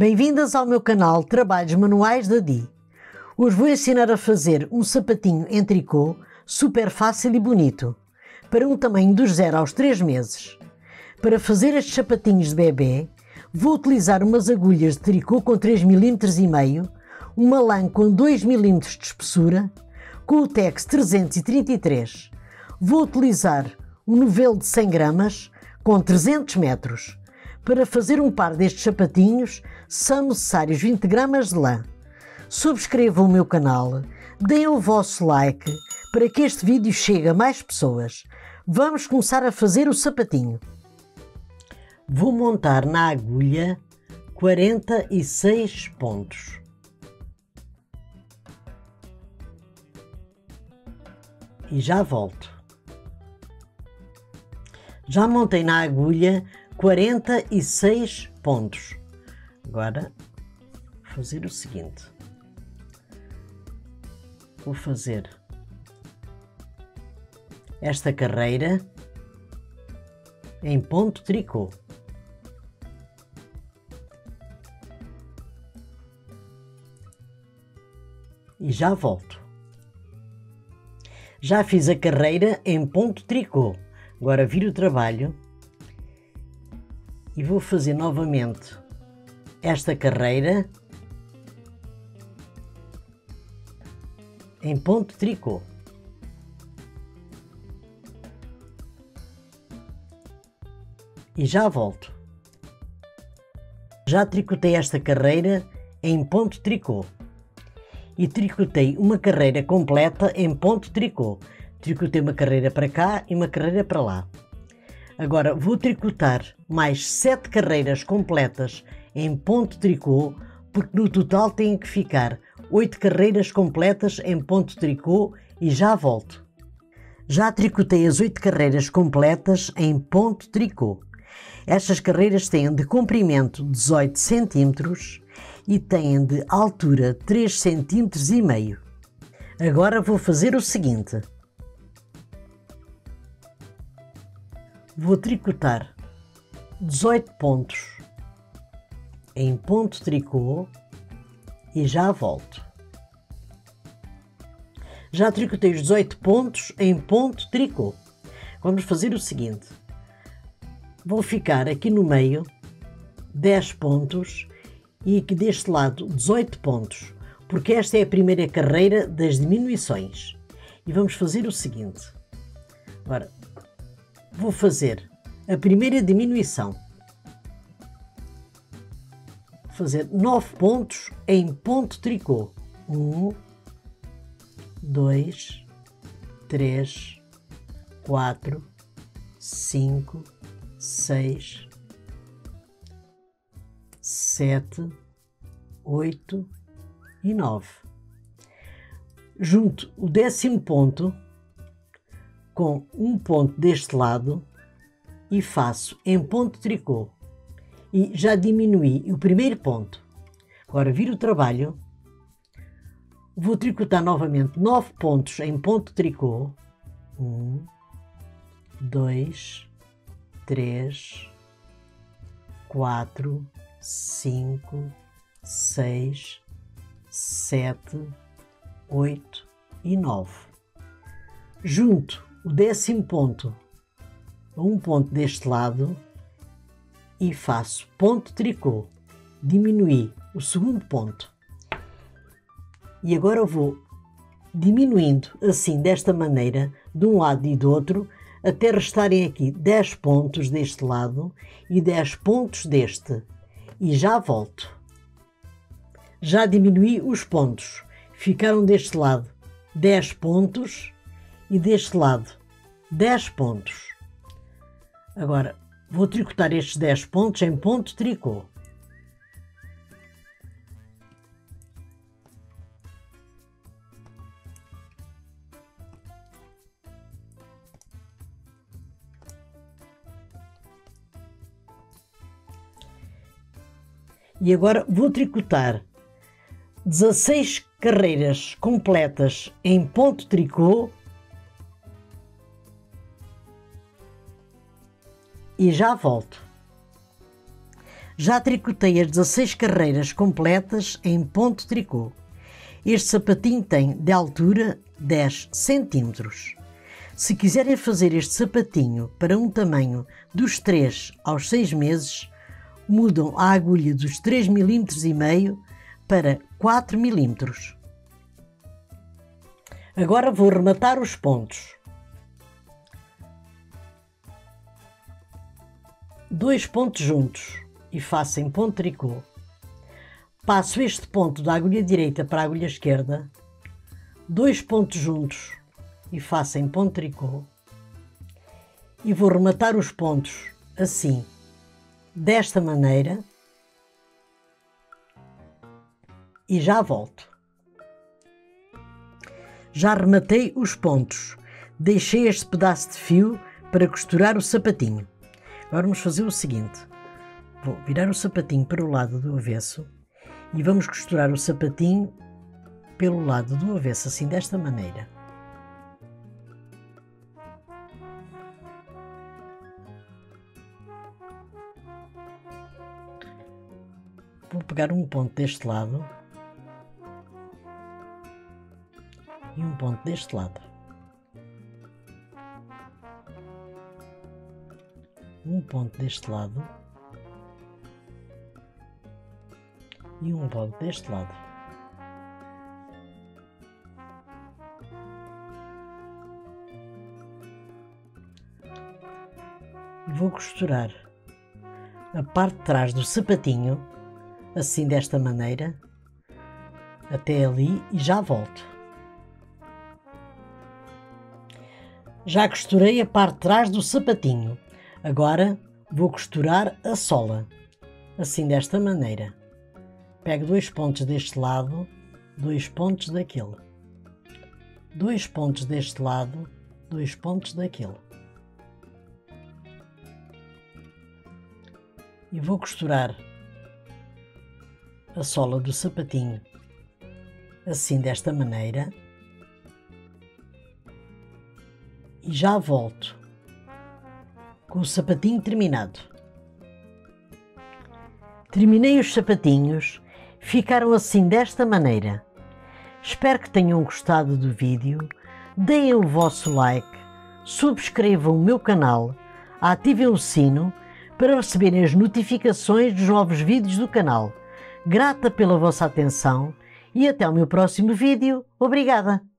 Bem-vindas ao meu canal Trabalhos Manuais da Di. Hoje vou ensinar a fazer um sapatinho em tricô super fácil e bonito, para um tamanho dos 0 aos 3 meses. Para fazer estes sapatinhos de bebê, vou utilizar umas agulhas de tricô com 3 mm e meio, uma lã com 2 mm de espessura, com o Tex 333. Vou utilizar um novelo de 100 gramas com 300 metros. Para fazer um par destes sapatinhos são necessários 20 gramas de lã. Subscrevam o meu canal, deem o vosso like para que este vídeo chegue a mais pessoas. Vamos começar a fazer o sapatinho. Vou montar na agulha 46 pontos. E já volto. Já montei na agulha 46 pontos. Agora vou fazer o seguinte. Vou fazer esta carreira em ponto tricô. E já volto. Já fiz a carreira em ponto tricô. Agora viro o trabalho e vou fazer novamente esta carreira em ponto tricô. E já volto. Já tricotei esta carreira em ponto tricô. E tricotei uma carreira completa em ponto tricô. Tricotei uma carreira para cá e uma carreira para lá. Agora vou tricotar mais sete carreiras completas em ponto tricô, porque no total têm que ficar oito carreiras completas em ponto tricô e já volto. Já tricotei as oito carreiras completas em ponto tricô. Estas carreiras têm de comprimento 18 cm e têm de altura 3 cm. Agora vou fazer o seguinte. Vou tricotar 18 pontos em ponto tricô e já volto. Já tricotei os 18 pontos em ponto tricô. Vamos fazer o seguinte. Vou ficar aqui no meio 10 pontos e aqui deste lado 18 pontos, porque esta é a primeira carreira das diminuições. E vamos fazer o seguinte. Agora, vou fazer a primeira diminuição. Fazer 9 pontos em ponto tricô. 1, 2, 3, 4, 5, 6, 7, 8 e 9. Junto o décimo ponto com um ponto deste lado e faço em ponto tricô e já diminui o primeiro ponto. Agora viro o trabalho, vou tricotar novamente 9 pontos em ponto tricô. 1, 2, 3, 4, 5, 6, 7, 8 e 9. Junto o décimo ponto um ponto deste lado e faço ponto tricô, diminuir o segundo ponto. E agora vou diminuindo assim desta maneira, de um lado e do outro, até restarem aqui 10 pontos deste lado e 10 pontos deste. E já volto. Já diminui os pontos. Ficaram deste lado 10 pontos e deste lado 10 pontos. Agora vou tricotar estes 10 pontos em ponto tricô. E agora vou tricotar 16 carreiras completas em ponto tricô e já volto. Já tricotei as 16 carreiras completas em ponto tricô. Este sapatinho tem de altura 10 cm. Se quiserem fazer este sapatinho para um tamanho dos 3 aos 6 meses, mudam a agulha dos 3 mm para 4 mm. Agora vou rematar os pontos. Dois pontos juntos e faço em ponto tricô. Passo este ponto da agulha direita para a agulha esquerda, dois pontos juntos e faço em ponto tricô. E vou rematar os pontos assim, desta maneira, e já volto. Já rematei os pontos. Deixei este pedaço de fio para costurar o sapatinho. Vamos fazer o seguinte. Vou virar o sapatinho para o lado do avesso e vamos costurar o sapatinho pelo lado do avesso, assim desta maneira. Vou pegar um ponto deste lado e um ponto deste lado. Um ponto deste lado e um ponto deste lado. Vou costurar a parte de trás do sapatinho, assim desta maneira, até ali e já volto. Já costurei a parte de trás do sapatinho. Agora vou costurar a sola, assim desta maneira. Pego dois pontos deste lado, dois pontos daquele. Dois pontos deste lado, dois pontos daquele. E vou costurar a sola do sapatinho assim desta maneira e já volto com o sapatinho terminado. Terminei os sapatinhos, ficaram assim desta maneira. Espero que tenham gostado do vídeo, deem o vosso like, subscrevam o meu canal, ativem o sino para receberem as notificações dos novos vídeos do canal. Grata pela vossa atenção e até o meu próximo vídeo. Obrigada!